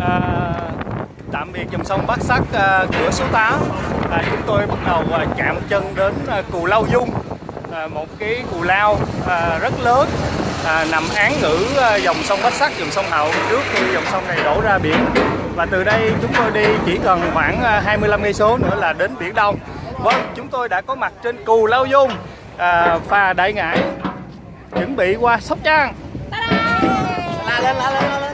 À, tạm biệt dòng sông Bát Sắc à, cửa số 8 à, chúng tôi bắt đầu à, chạm chân đến à, cù Lao Dung. À, một cái cù lao à, rất lớn à, nằm án ngữ à, dòng sông Bát Sắc dòng sông Hậu trước khi dòng sông này đổ ra biển. Và từ đây chúng tôi đi chỉ cần khoảng à, 25 cây số nữa là đến biển Đông. Vâng chúng tôi đã có mặt trên cù Lao Dung. À, phà Đại Ngãi chuẩn bị qua Sóc Trăng. La lên la lên la lên.